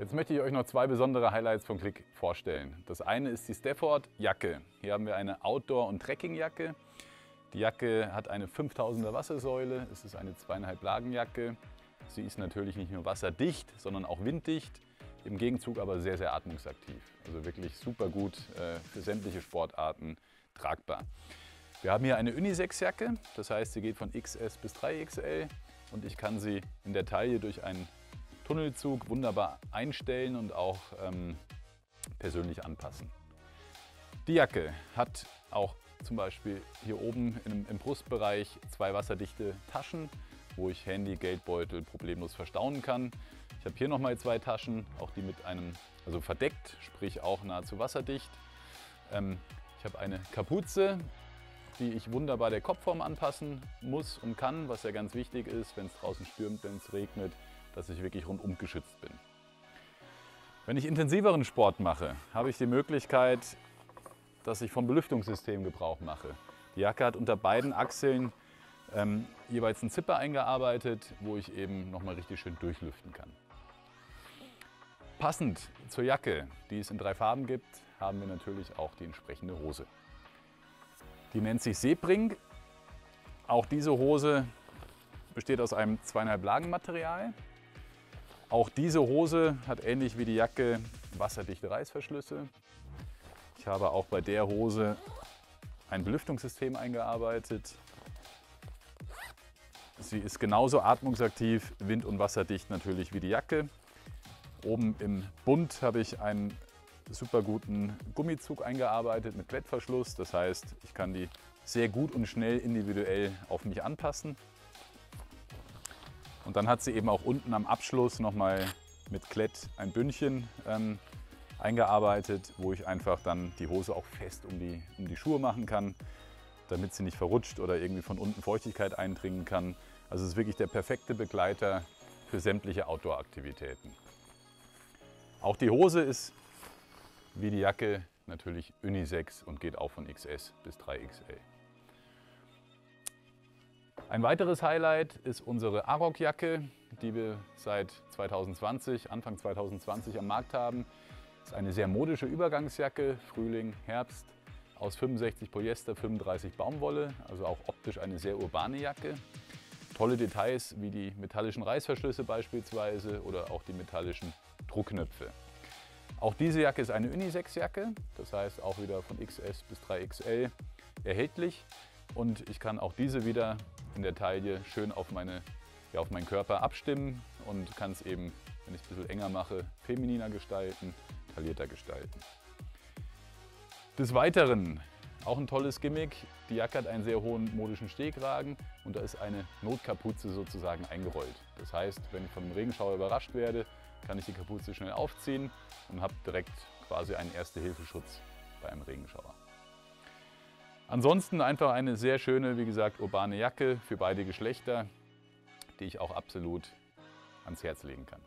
Jetzt möchte ich euch noch zwei besondere Highlights von Click vorstellen. Das eine ist die Stafford Jacke. Hier haben wir eine Outdoor- und Trekkingjacke. Die Jacke hat eine 5000er Wassersäule. Es ist eine zweieinhalb Lagenjacke. Sie ist natürlich nicht nur wasserdicht, sondern auch winddicht. Im Gegenzug aber sehr, sehr atmungsaktiv. Also wirklich super gut äh, für sämtliche Sportarten tragbar. Wir haben hier eine Unisex-Jacke, das heißt, sie geht von XS bis 3XL und ich kann sie in der Taille durch einen Tunnelzug wunderbar einstellen und auch ähm, persönlich anpassen. Die Jacke hat auch zum Beispiel hier oben im, im Brustbereich zwei wasserdichte Taschen, wo ich Handy, Geldbeutel problemlos verstauen kann. Ich habe hier nochmal zwei Taschen, auch die mit einem, also verdeckt, sprich auch nahezu wasserdicht. Ähm, ich habe eine Kapuze, die ich wunderbar der Kopfform anpassen muss und kann, was ja ganz wichtig ist, wenn es draußen stürmt, wenn es regnet, dass ich wirklich rundum geschützt bin. Wenn ich intensiveren Sport mache, habe ich die Möglichkeit, dass ich vom Belüftungssystem Gebrauch mache. Die Jacke hat unter beiden Achseln ähm, jeweils einen Zipper eingearbeitet, wo ich eben nochmal richtig schön durchlüften kann. Passend zur Jacke, die es in drei Farben gibt, haben wir natürlich auch die entsprechende Hose. Die nennt sich Sebring. Auch diese Hose besteht aus einem zweieinhalb Lagen Material. Auch diese Hose hat ähnlich wie die Jacke wasserdichte Reißverschlüsse. Ich habe auch bei der Hose ein Belüftungssystem eingearbeitet. Sie ist genauso atmungsaktiv, wind- und wasserdicht natürlich wie die Jacke. Oben im Bund habe ich einen super guten Gummizug eingearbeitet mit Klettverschluss. Das heißt, ich kann die sehr gut und schnell individuell auf mich anpassen. Und dann hat sie eben auch unten am Abschluss nochmal mit Klett ein Bündchen ähm, eingearbeitet, wo ich einfach dann die Hose auch fest um die, um die Schuhe machen kann, damit sie nicht verrutscht oder irgendwie von unten Feuchtigkeit eindringen kann. Also es ist wirklich der perfekte Begleiter für sämtliche Outdoor-Aktivitäten. Auch die Hose ist wie die Jacke natürlich Unisex und geht auch von XS bis 3XL. Ein weiteres Highlight ist unsere Arok-Jacke, die wir seit 2020, Anfang 2020 am Markt haben. Das ist eine sehr modische Übergangsjacke, Frühling, Herbst, aus 65 Polyester, 35 Baumwolle, also auch optisch eine sehr urbane Jacke. Tolle Details wie die metallischen Reißverschlüsse beispielsweise oder auch die metallischen Druckknöpfe. Auch diese Jacke ist eine Unisex-Jacke, das heißt auch wieder von XS bis 3XL erhältlich. Und ich kann auch diese wieder in der Taille schön auf, meine, ja, auf meinen Körper abstimmen und kann es eben, wenn ich es ein bisschen enger mache, femininer gestalten, taillierter gestalten. Des Weiteren auch ein tolles Gimmick. Die Jacke hat einen sehr hohen modischen Stehkragen und da ist eine Notkapuze sozusagen eingerollt. Das heißt, wenn ich vom Regenschauer überrascht werde, kann ich die Kapuze schnell aufziehen und habe direkt quasi einen Erste-Hilfe-Schutz bei einem Regenschauer. Ansonsten einfach eine sehr schöne, wie gesagt, urbane Jacke für beide Geschlechter, die ich auch absolut ans Herz legen kann.